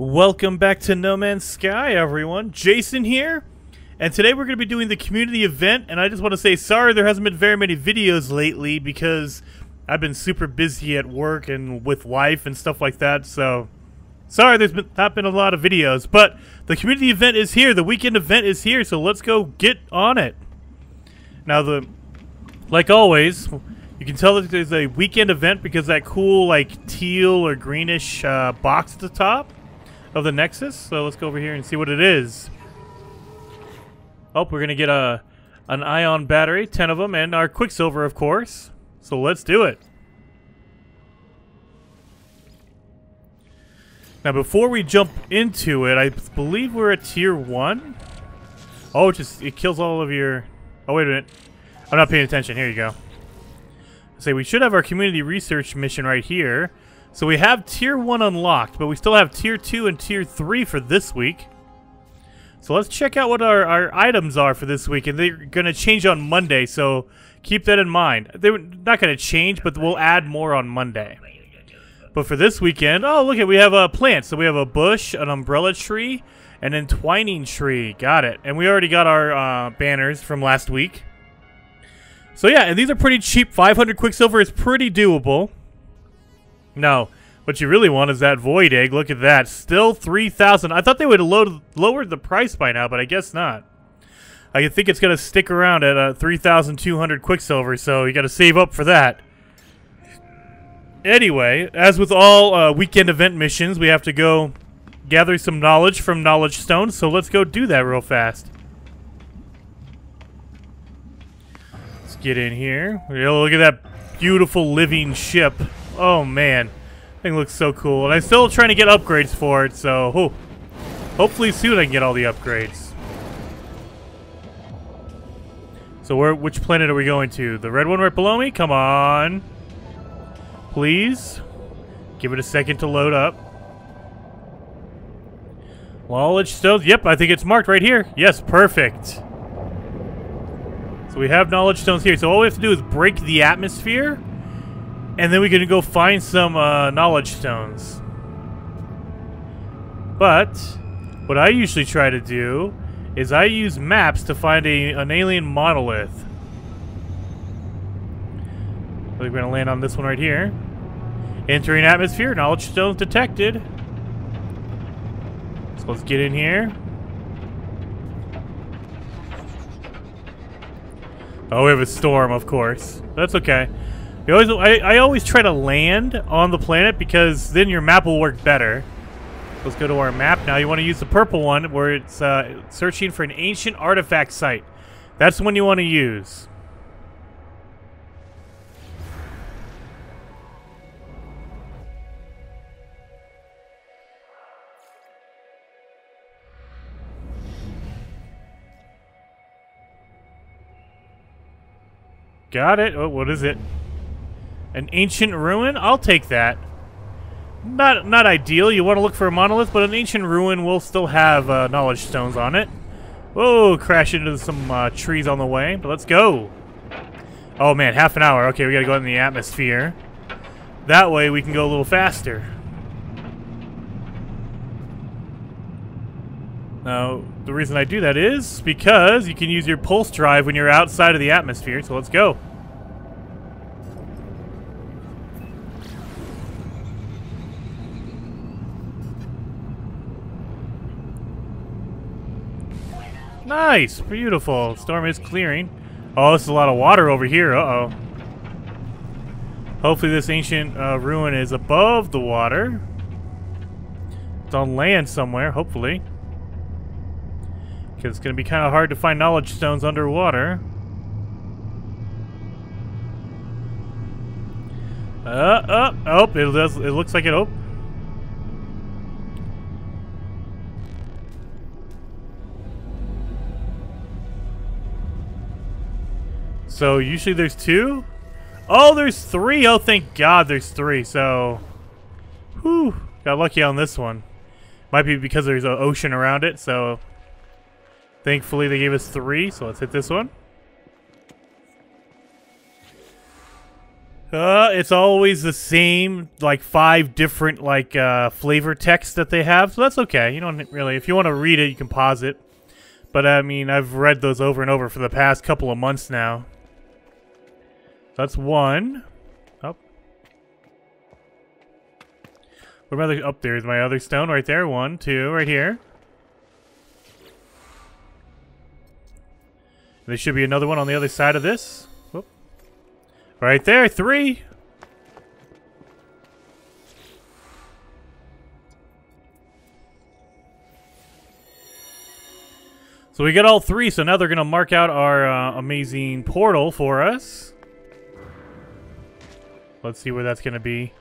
Welcome back to No Man's Sky, everyone. Jason here, and today we're going to be doing the community event, and I just want to say sorry there hasn't been very many videos lately because I've been super busy at work and with wife and stuff like that, so sorry there's been, not been a lot of videos, but the community event is here, the weekend event is here, so let's go get on it. Now, the like always, you can tell that there's a weekend event because that cool, like, teal or greenish uh, box at the top of the Nexus. So let's go over here and see what it is. Oh, we're going to get a an ion battery, 10 of them, and our Quicksilver, of course. So let's do it. Now, before we jump into it, I believe we're at Tier 1. Oh, it just, it kills all of your... Oh, wait a minute. I'm not paying attention. Here you go. Say, we should have our community research mission right here. So we have Tier 1 unlocked, but we still have Tier 2 and Tier 3 for this week. So let's check out what our, our items are for this week, and they're going to change on Monday, so keep that in mind. They're not going to change, but we'll add more on Monday. But for this weekend, oh, look at we have a plant. So we have a bush, an umbrella tree, and an entwining tree. Got it. And we already got our uh, banners from last week. So yeah, and these are pretty cheap. 500 Quicksilver is pretty doable. No, what you really want is that Void Egg. Look at that. Still 3,000. I thought they would have lowered, the price by now, but I guess not. I think it's going to stick around at uh, 3,200 Quicksilver, so you got to save up for that. Anyway, as with all uh, weekend event missions, we have to go gather some knowledge from Knowledge Stones, so let's go do that real fast. Let's get in here. Look at that beautiful living ship. Oh, man. Thing looks so cool. And I'm still trying to get upgrades for it, so hopefully soon I can get all the upgrades. So where? which planet are we going to? The red one right below me? Come on. Please. Give it a second to load up. Knowledge stones. Yep, I think it's marked right here. Yes, perfect. So we have knowledge stones here. So all we have to do is break the atmosphere and then we can go find some uh, knowledge stones. But what I usually try to do is I use maps to find a an alien monolith. we're going to land on this one right here. Entering atmosphere, knowledge stones detected. So let's get in here. Oh, we have a storm, of course. That's okay. You always, I, I always try to land on the planet because then your map will work better. Let's go to our map now. You want to use the purple one where it's uh, searching for an ancient artifact site. That's the one you want to use. Got it. Oh, what is it? An ancient ruin? I'll take that. Not not ideal. You want to look for a monolith, but an ancient ruin will still have uh, knowledge stones on it. Whoa, crash into some uh, trees on the way. But let's go. Oh man, half an hour. Okay, we gotta go in the atmosphere. That way we can go a little faster. Now, the reason I do that is because you can use your pulse drive when you're outside of the atmosphere, so let's go. Nice! Beautiful. Storm is clearing. Oh, there's a lot of water over here. Uh-oh. Hopefully this ancient uh, ruin is above the water. It's on land somewhere, hopefully. Because it's going to be kind of hard to find knowledge stones underwater. Uh, uh, oh, it, does, it looks like it, oh, So usually there's two? Oh, there's three. Oh, thank God there's three. So, whew, got lucky on this one. Might be because there's an ocean around it, so thankfully they gave us three. So let's hit this one. Uh, it's always the same, like five different like uh, flavor text that they have, so that's okay. You don't really, if you want to read it, you can pause it. But I mean, I've read those over and over for the past couple of months now. That's one. Up. What about the, up there is my other stone right there. One, two, right here. There should be another one on the other side of this. Whoop. Right there, three. So we got all three, so now they're going to mark out our uh, amazing portal for us. Let's see where that's going to be.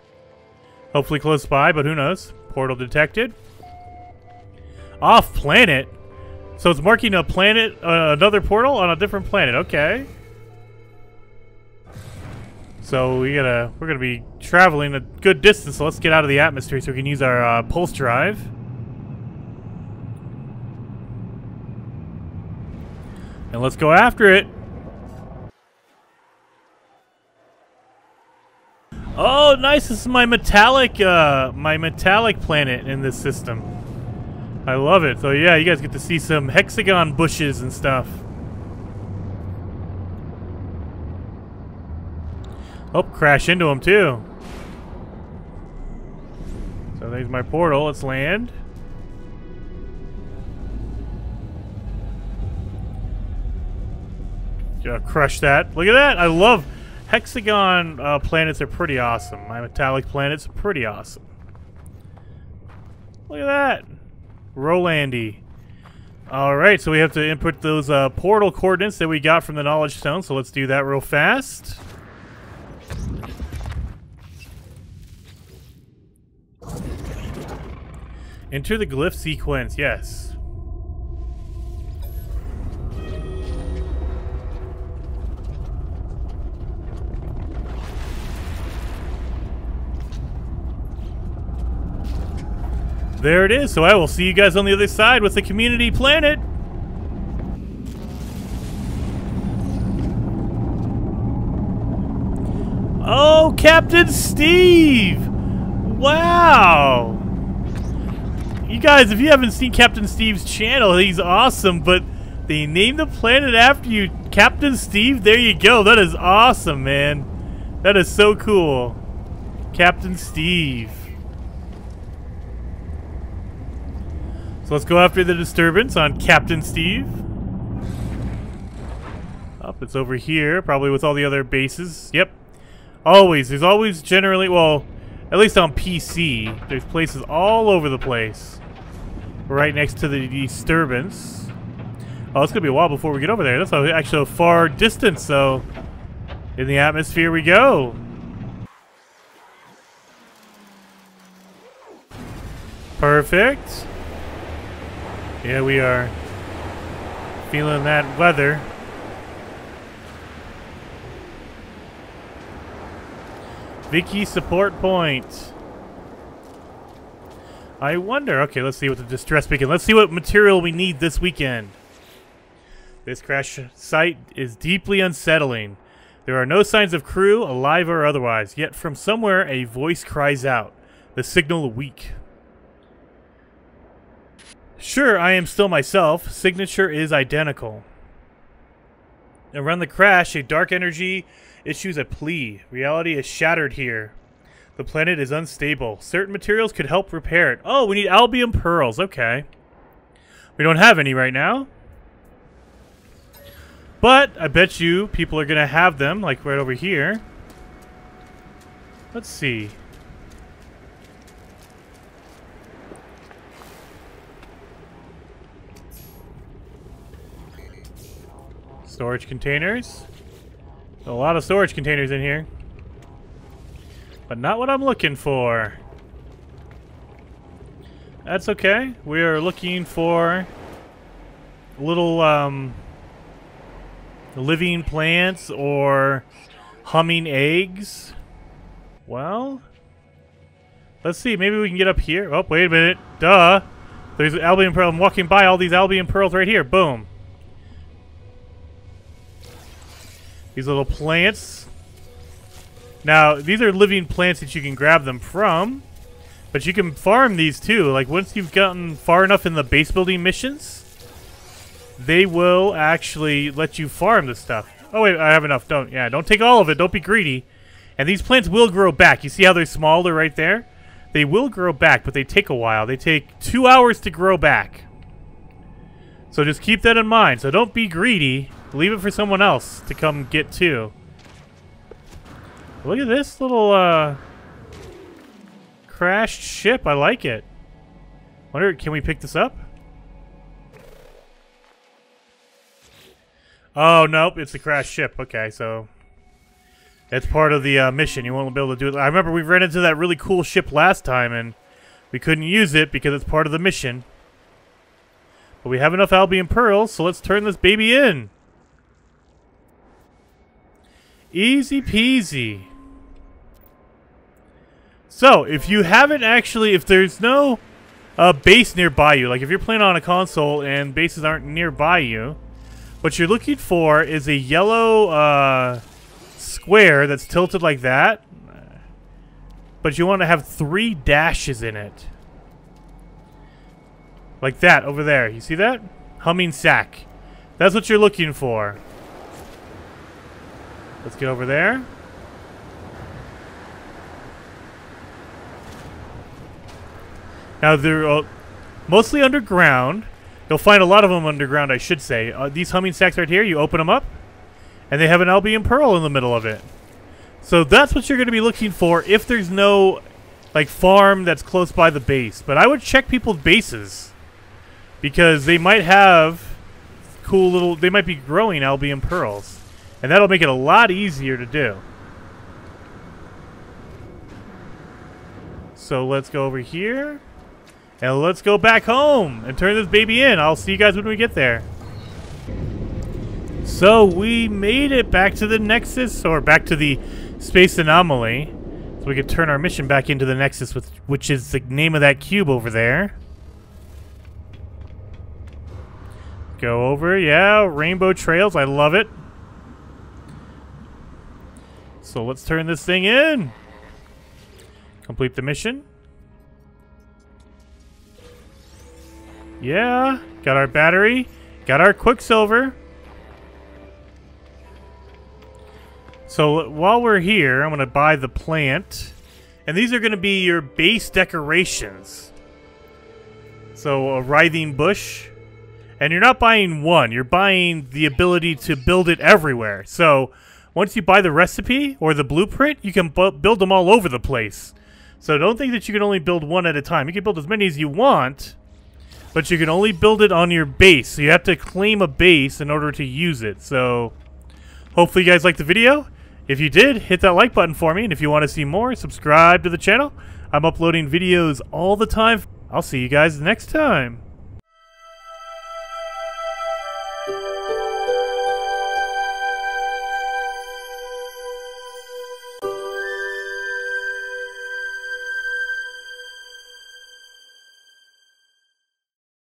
Hopefully close by, but who knows. Portal detected. Off planet? So it's marking a planet, uh, another portal on a different planet. Okay. So we gotta, we're gonna be traveling a good distance. So let's get out of the atmosphere so we can use our uh, pulse drive. And let's go after it. Oh, nice. This is my metallic, uh, my metallic planet in this system. I love it. So yeah, you guys get to see some hexagon bushes and stuff. Oh, crash into them too. So there's my portal. Let's land. Yeah, crush that. Look at that. I love hexagon uh, planets are pretty awesome. My metallic planets are pretty awesome. Look at that. Rolandy. Alright, so we have to input those uh, portal coordinates that we got from the Knowledge Stone, so let's do that real fast. Enter the glyph sequence, yes. There it is. So I will see you guys on the other side with the community planet. Oh, Captain Steve! Wow! You guys, if you haven't seen Captain Steve's channel, he's awesome, but they named the planet after you. Captain Steve, there you go. That is awesome, man. That is so cool. Captain Steve. So let's go after the disturbance on Captain Steve. Up, it's over here, probably with all the other bases. Yep. Always. There's always generally, well, at least on PC, there's places all over the place. Right next to the disturbance. Oh, it's going to be a while before we get over there. That's actually a far distance, so in the atmosphere we go. Perfect. Yeah, we are feeling that weather. Vicky support point. I wonder. Okay, let's see what the distress beacon. Let's see what material we need this weekend. This crash site is deeply unsettling. There are no signs of crew, alive or otherwise, yet from somewhere a voice cries out. The signal weak. Sure, I am still myself. Signature is identical. Around the crash, a dark energy issues a plea. Reality is shattered here. The planet is unstable. Certain materials could help repair it. Oh, we need albium pearls. Okay. We don't have any right now. But I bet you people are going to have them, like right over here. Let's see. Storage containers. A lot of storage containers in here. But not what I'm looking for. That's okay. We are looking for little um, living plants or humming eggs. Well, let's see. Maybe we can get up here. Oh, wait a minute. Duh. There's Albion Pearl. I'm walking by all these Albion Pearls right here. Boom. These little plants. Now, these are living plants that you can grab them from, but you can farm these too. Like, once you've gotten far enough in the base building missions, they will actually let you farm this stuff. Oh, wait, I have enough. Don't, yeah, don't take all of it. Don't be greedy. And these plants will grow back. You see how they're smaller right there? They will grow back, but they take a while. They take two hours to grow back. So just keep that in mind. So don't be greedy. Leave it for someone else to come get too. Look at this little uh, crashed ship. I like it. Wonder, can we pick this up? Oh, nope. It's a crashed ship. Okay, so it's part of the uh, mission. You won't be able to do it. I remember we ran into that really cool ship last time, and we couldn't use it because it's part of the mission. But we have enough Albion Pearls, so let's turn this baby in. Easy peasy. So, if you haven't actually, if there's no uh, base nearby you, like if you're playing on a console and bases aren't nearby you, what you're looking for is a yellow uh, square that's tilted like that, but you want to have three dashes in it. Like that, over there. You see that? Humming Sac. That's what you're looking for. Let's get over there. Now, they're uh, mostly underground. You'll find a lot of them underground, I should say. Uh, these humming sacs right here, you open them up, and they have an Albion Pearl in the middle of it. So that's what you're going to be looking for if there's no like farm that's close by the base. But I would check people's bases because they might have cool little. They might be growing Albion Pearls, and that'll make it a lot easier to do. So let's go over here. And let's go back home and turn this baby in. I'll see you guys when we get there. So we made it back to the Nexus, or back to the Space Anomaly. So we can turn our mission back into the Nexus, with, which is the name of that cube over there. Go over, yeah, rainbow trails, I love it. So let's turn this thing in. Complete the mission. Yeah, got our battery, got our Quicksilver. So while we're here, I'm going to buy the plant. And these are going to be your base decorations. So a writhing bush. And you're not buying one, you're buying the ability to build it everywhere. So once you buy the recipe or the blueprint, you can build them all over the place. So don't think that you can only build one at a time. You can build as many as you want, but you can only build it on your base. So you have to claim a base in order to use it. So hopefully you guys liked the video. If you did, hit that like button for me. And if you want to see more, subscribe to the channel. I'm uploading videos all the time. I'll see you guys next time.